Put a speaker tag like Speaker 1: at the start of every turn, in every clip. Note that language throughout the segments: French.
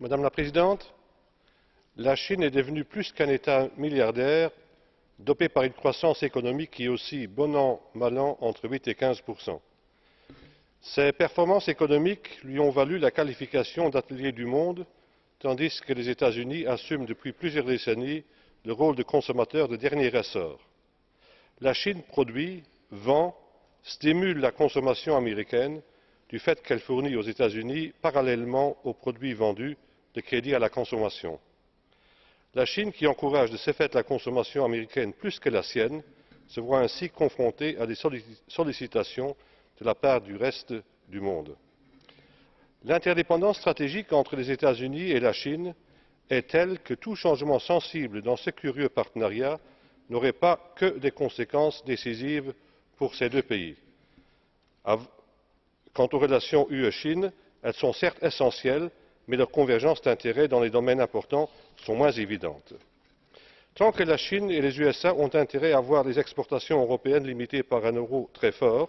Speaker 1: Madame la Présidente, la Chine est devenue plus qu'un État milliardaire dopé par une croissance économique qui oscille bon an mal an entre huit et quinze Ses performances économiques lui ont valu la qualification d'atelier du monde, tandis que les États Unis assument depuis plusieurs décennies le rôle de consommateur de dernier ressort. La Chine produit, vend, stimule la consommation américaine du fait qu'elle fournit aux États Unis, parallèlement aux produits vendus, des crédits à la consommation. La Chine, qui encourage de ce fait la consommation américaine plus que la sienne, se voit ainsi confrontée à des sollicitations de la part du reste du monde. L'interdépendance stratégique entre les États Unis et la Chine est telle que tout changement sensible dans ce curieux partenariat n'aurait pas que des conséquences décisives pour ces deux pays. quant aux relations ue chine elles sont certes essentielles mais leurs convergences d'intérêts dans des domaines importants sont moins évidentes. tant que la chine et les usa ont intérêt à voir les exportations européennes limitées par un euro très fort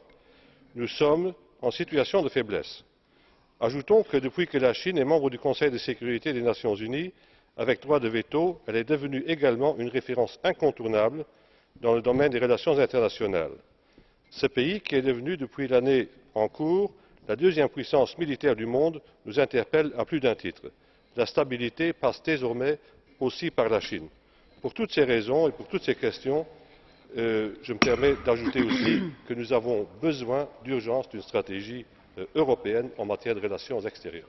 Speaker 1: nous sommes en situation de faiblesse. ajoutons que depuis que la chine est membre du conseil de sécurité des nations unies avec droit de veto elle est devenue également une référence incontournable dans le domaine des relations internationales. ce pays qui est devenu depuis l'année en cours la deuxième puissance militaire du monde nous interpelle à plus d'un titre. la stabilité passe désormais aussi par la chine. pour toutes ces raisons et pour toutes ces questions euh, je me permets d'ajouter aussi que nous avons besoin d'urgence d'une stratégie euh, européenne en matière de relations extérieures.